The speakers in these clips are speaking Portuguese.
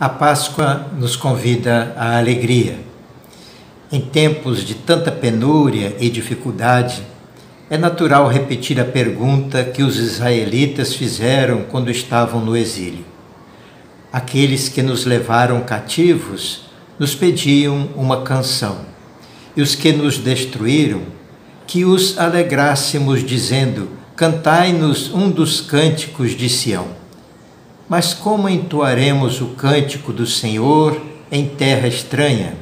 A Páscoa nos convida à alegria. Em tempos de tanta penúria e dificuldade, é natural repetir a pergunta que os israelitas fizeram quando estavam no exílio. Aqueles que nos levaram cativos nos pediam uma canção, e os que nos destruíram, que os alegrássemos, dizendo: Cantai-nos um dos cânticos de Sião. Mas como entoaremos o cântico do Senhor em terra estranha?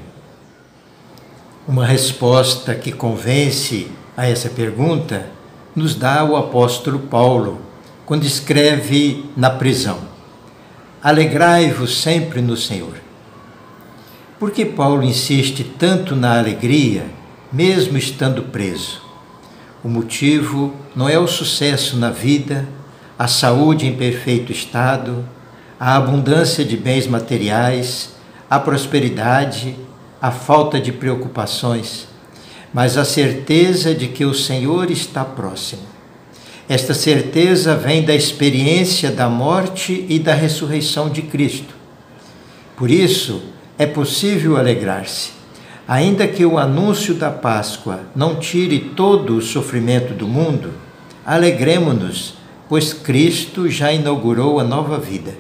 Uma resposta que convence a essa pergunta nos dá o apóstolo Paulo, quando escreve na prisão: Alegrai-vos sempre no Senhor. Por que Paulo insiste tanto na alegria, mesmo estando preso? O motivo não é o sucesso na vida, a saúde em perfeito estado, a abundância de bens materiais, a prosperidade, a falta de preocupações, mas a certeza de que o Senhor está próximo. Esta certeza vem da experiência da morte e da ressurreição de Cristo. Por isso, é possível alegrar-se. Ainda que o anúncio da Páscoa não tire todo o sofrimento do mundo, alegremos-nos pois Cristo já inaugurou a nova vida.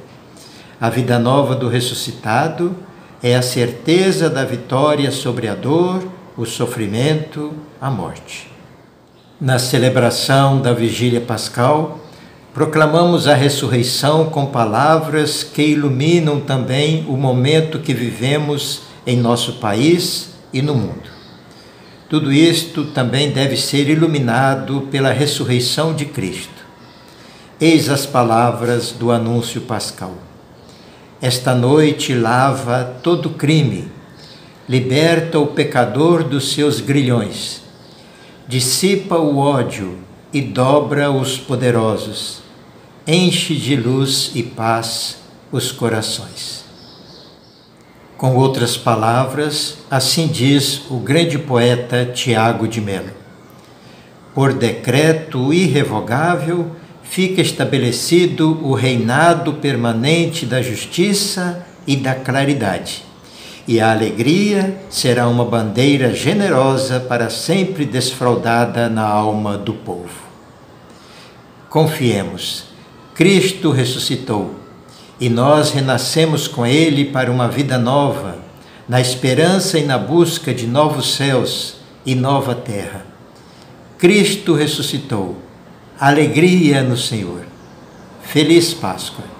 A vida nova do ressuscitado é a certeza da vitória sobre a dor, o sofrimento, a morte. Na celebração da Vigília Pascal, proclamamos a ressurreição com palavras que iluminam também o momento que vivemos em nosso país e no mundo. Tudo isto também deve ser iluminado pela ressurreição de Cristo. Eis as palavras do anúncio pascal. Esta noite lava todo crime, liberta o pecador dos seus grilhões, dissipa o ódio e dobra os poderosos, enche de luz e paz os corações. Com outras palavras, assim diz o grande poeta Tiago de Melo. Por decreto irrevogável, fica estabelecido o reinado permanente da justiça e da claridade. E a alegria será uma bandeira generosa para sempre desfraldada na alma do povo. Confiemos, Cristo ressuscitou e nós renascemos com Ele para uma vida nova, na esperança e na busca de novos céus e nova terra. Cristo ressuscitou alegria no Senhor. Feliz Páscoa.